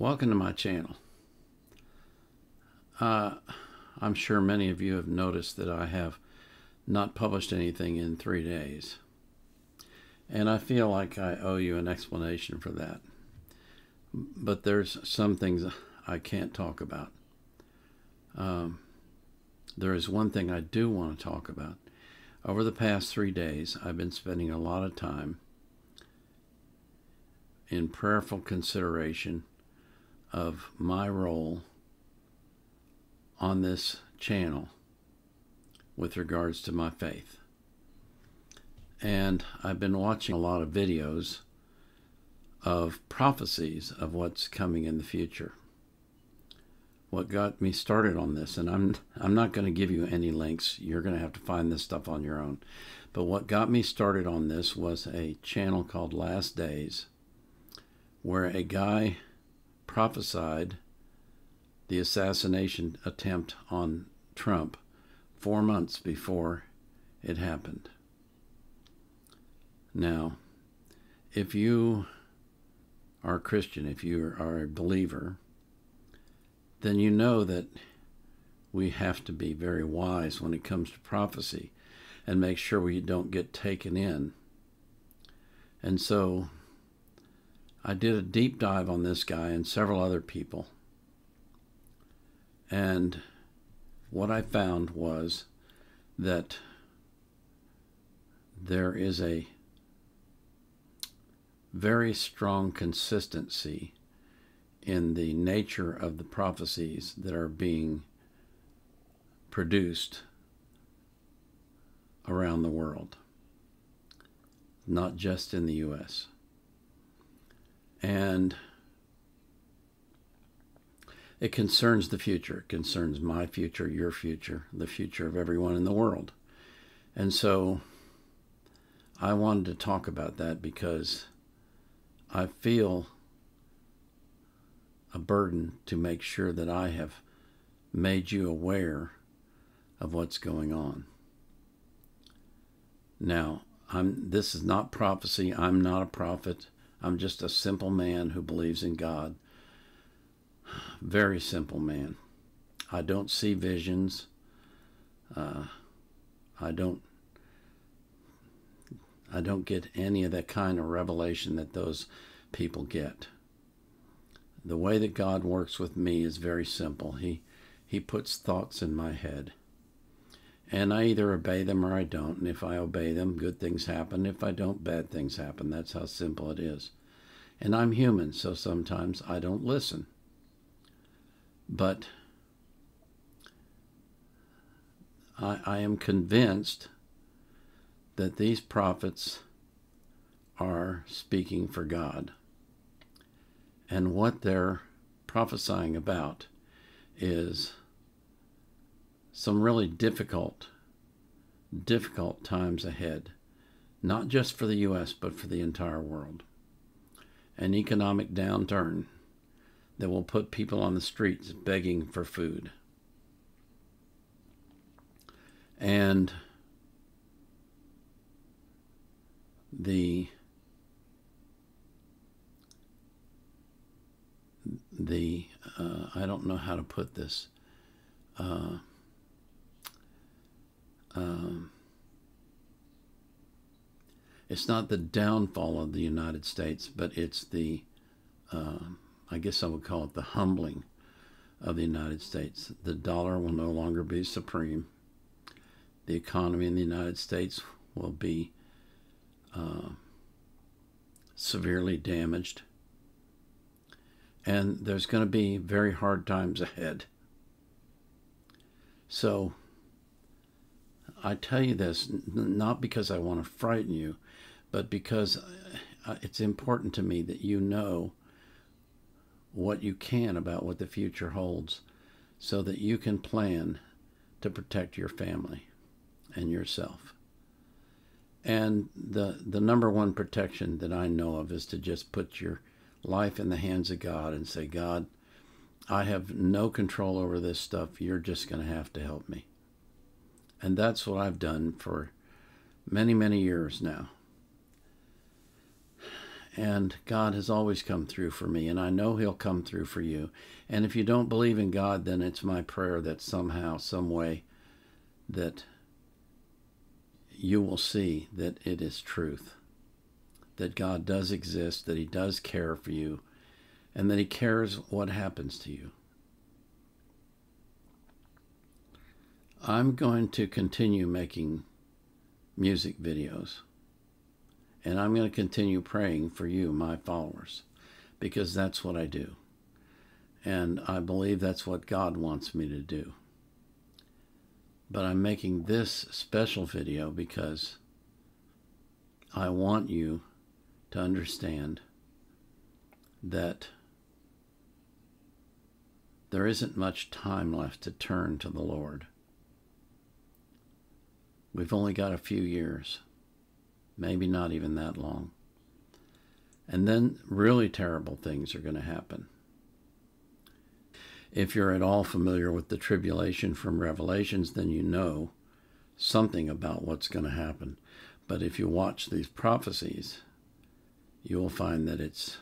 Welcome to my channel. Uh, I'm sure many of you have noticed that I have not published anything in three days. And I feel like I owe you an explanation for that. But there's some things I can't talk about. Um, there is one thing I do want to talk about. Over the past three days, I've been spending a lot of time in prayerful consideration of my role on this channel with regards to my faith. And I've been watching a lot of videos of prophecies of what's coming in the future. What got me started on this, and I'm I'm not going to give you any links. You're going to have to find this stuff on your own. But what got me started on this was a channel called Last Days, where a guy prophesied the assassination attempt on Trump four months before it happened. Now, if you are a Christian, if you are a believer, then you know that we have to be very wise when it comes to prophecy and make sure we don't get taken in. And so I did a deep dive on this guy and several other people. And what I found was that there is a very strong consistency in the nature of the prophecies that are being produced around the world, not just in the U.S. And it concerns the future. It concerns my future, your future, the future of everyone in the world. And so I wanted to talk about that because I feel a burden to make sure that I have made you aware of what's going on. Now, I'm this is not prophecy. I'm not a prophet. I'm just a simple man who believes in God. Very simple man. I don't see visions. Uh, I don't. I don't get any of that kind of revelation that those people get. The way that God works with me is very simple. He he puts thoughts in my head. And I either obey them or I don't. And if I obey them, good things happen. If I don't, bad things happen. That's how simple it is. And I'm human, so sometimes I don't listen. But I, I am convinced that these prophets are speaking for God. And what they're prophesying about is some really difficult, difficult times ahead, not just for the U.S., but for the entire world. An economic downturn that will put people on the streets begging for food. And the the uh, I don't know how to put this. Uh, um, it's not the downfall of the United States, but it's the, uh, I guess I would call it the humbling of the United States. The dollar will no longer be supreme. The economy in the United States will be uh, severely damaged. And there's going to be very hard times ahead. So, I tell you this not because I want to frighten you, but because uh, it's important to me that you know what you can about what the future holds so that you can plan to protect your family and yourself. And the the number one protection that I know of is to just put your life in the hands of God and say, God, I have no control over this stuff. You're just going to have to help me. And that's what I've done for many, many years now. And God has always come through for me, and I know He'll come through for you. And if you don't believe in God, then it's my prayer that somehow, some way, that you will see that it is truth, that God does exist, that He does care for you, and that He cares what happens to you. I'm going to continue making music videos. And I'm going to continue praying for you, my followers, because that's what I do. And I believe that's what God wants me to do. But I'm making this special video because I want you to understand that there isn't much time left to turn to the Lord. We've only got a few years maybe not even that long. And then really terrible things are going to happen. If you're at all familiar with the tribulation from Revelations, then you know something about what's going to happen. But if you watch these prophecies, you will find that it's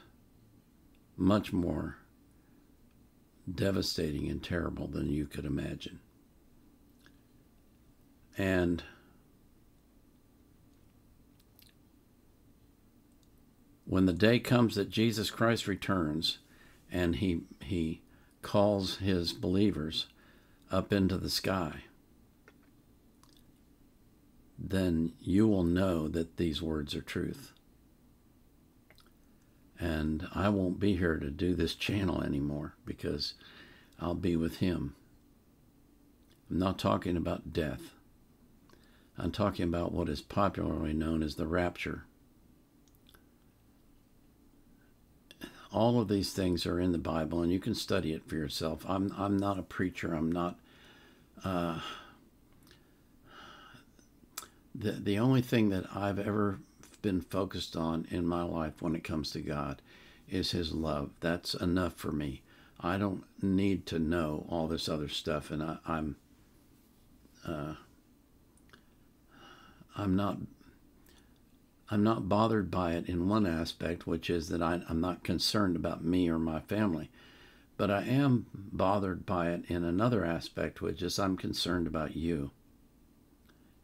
much more devastating and terrible than you could imagine. And when the day comes that Jesus Christ returns and he he calls his believers up into the sky then you will know that these words are truth. And I won't be here to do this channel anymore because I'll be with him. I'm not talking about death. I'm talking about what is popularly known as the rapture all of these things are in the Bible, and you can study it for yourself. I'm I'm not a preacher. I'm not. Uh, the the only thing that I've ever been focused on in my life when it comes to God is His love. That's enough for me. I don't need to know all this other stuff, and I, I'm. Uh, I'm not I'm not bothered by it in one aspect, which is that I, am not concerned about me or my family. But I am bothered by it in another aspect, which is I'm concerned about you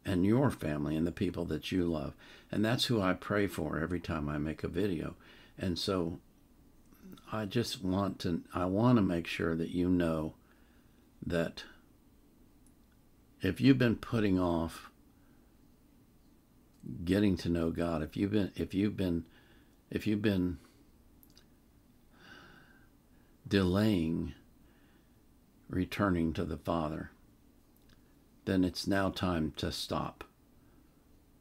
and your family and the people that you love. And that's who I pray for every time I make a video. And so I just want to I want to make sure that you know that if you've been putting off getting to know God, if you've been if you've been if you've been delaying returning to the Father, then it's now time to stop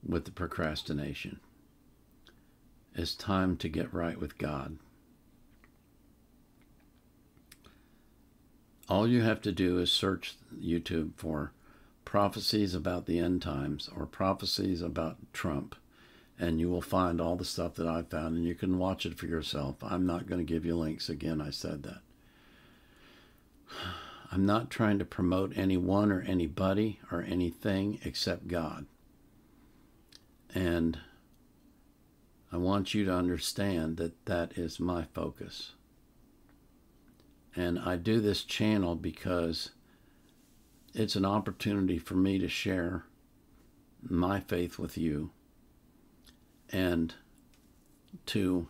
with the procrastination. It's time to get right with God. All you have to do is search YouTube for prophecies about the end times or prophecies about Trump, and you will find all the stuff that I found, and you can watch it for yourself. I'm not going to give you links again. I said that. I'm not trying to promote anyone or anybody or anything except God. And I want you to understand that that is my focus. And I do this channel because it's an opportunity for me to share my faith with you and to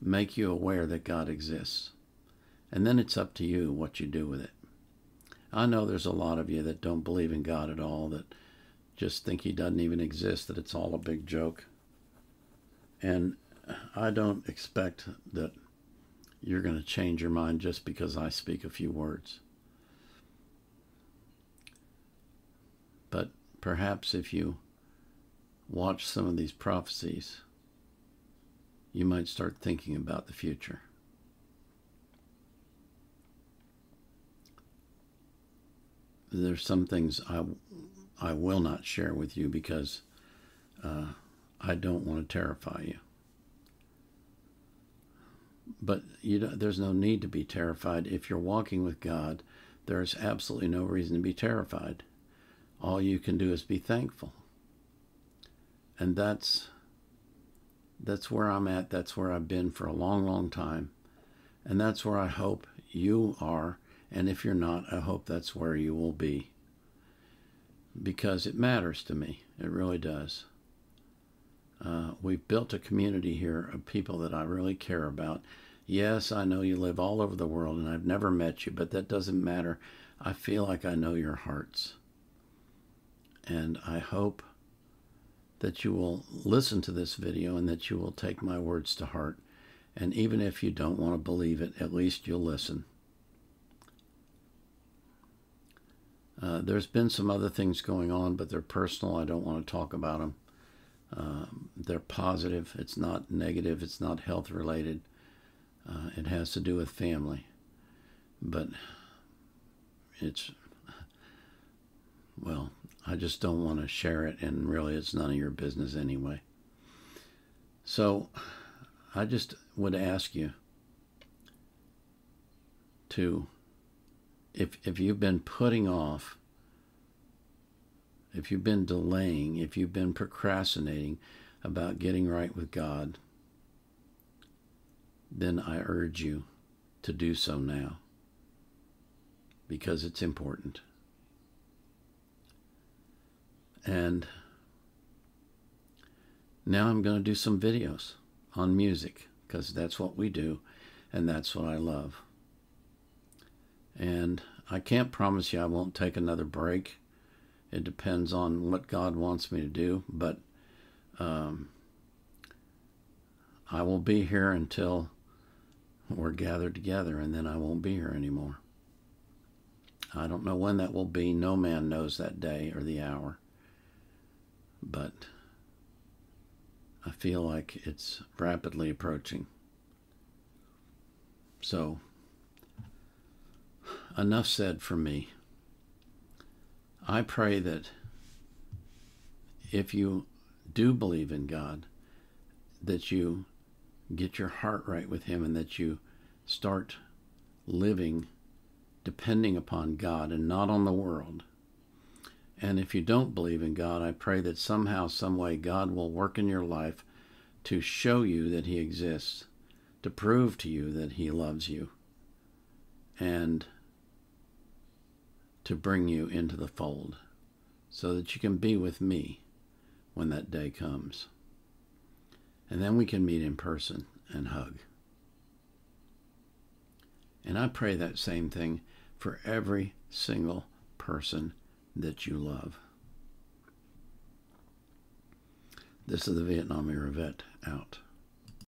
make you aware that God exists. And then it's up to you what you do with it. I know there's a lot of you that don't believe in God at all, that just think He doesn't even exist, that it's all a big joke. And I don't expect that you're going to change your mind just because I speak a few words. But perhaps if you watch some of these prophecies, you might start thinking about the future. There's some things I, I will not share with you because uh, I don't want to terrify you. But you there's no need to be terrified. If you're walking with God, there's absolutely no reason to be terrified all you can do is be thankful. And that's That's where I'm at. That's where I've been for a long, long time. And that's where I hope you are. And if you're not, I hope that's where you will be. Because it matters to me. It really does. Uh, we've built a community here of people that I really care about. Yes, I know you live all over the world and I've never met you, but that doesn't matter. I feel like I know your hearts. And I hope that you will listen to this video and that you will take my words to heart. And even if you don't want to believe it, at least you'll listen. Uh, there's been some other things going on, but they're personal. I don't want to talk about them. Um, they're positive. It's not negative. It's not health related. Uh, it has to do with family. But it's, well, I just don't want to share it, and really it's none of your business anyway. So I just would ask you to, if, if you've been putting off, if you've been delaying, if you've been procrastinating about getting right with God, then I urge you to do so now because it's important. And now I'm going to do some videos on music because that's what we do and that's what I love. And I can't promise you I won't take another break. It depends on what God wants me to do, but um, I will be here until we're gathered together, and then I won't be here anymore. I don't know when that will be. No man knows that day or the hour but I feel like it's rapidly approaching. So, enough said for me. I pray that if you do believe in God, that you get your heart right with Him and that you start living depending upon God and not on the world and if you don't believe in God, I pray that somehow, some way, God will work in your life to show you that He exists, to prove to you that He loves you, and to bring you into the fold so that you can be with me when that day comes. And then we can meet in person and hug. And I pray that same thing for every single person that you love. This is the Vietnam era vet out.